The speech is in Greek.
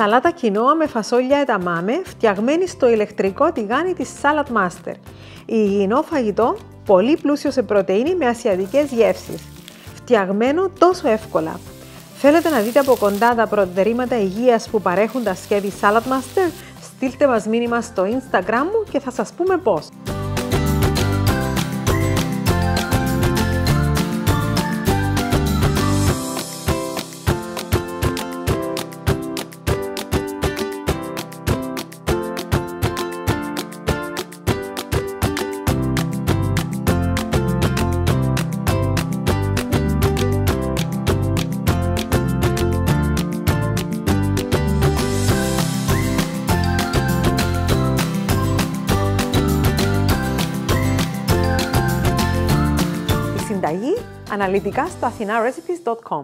Σαλάτα κοινόα με φασόλια εταμάμε, φτιαγμένη στο ηλεκτρικό τηγάνι της Salad Master. Υγιεινό φαγητό, πολύ πλούσιο σε πρωτεΐνη με ασιατικές γεύσεις. Φτιαγμένο τόσο εύκολα. Θέλετε να δείτε από κοντά τα προτερήματα υγείας που παρέχουν τα σχέδια Salad Master? Στείλτε μας μήνυμα στο Instagram μου και θα σας πούμε πώς. Συνταγή αναλυτικά στο athinarecipes.com.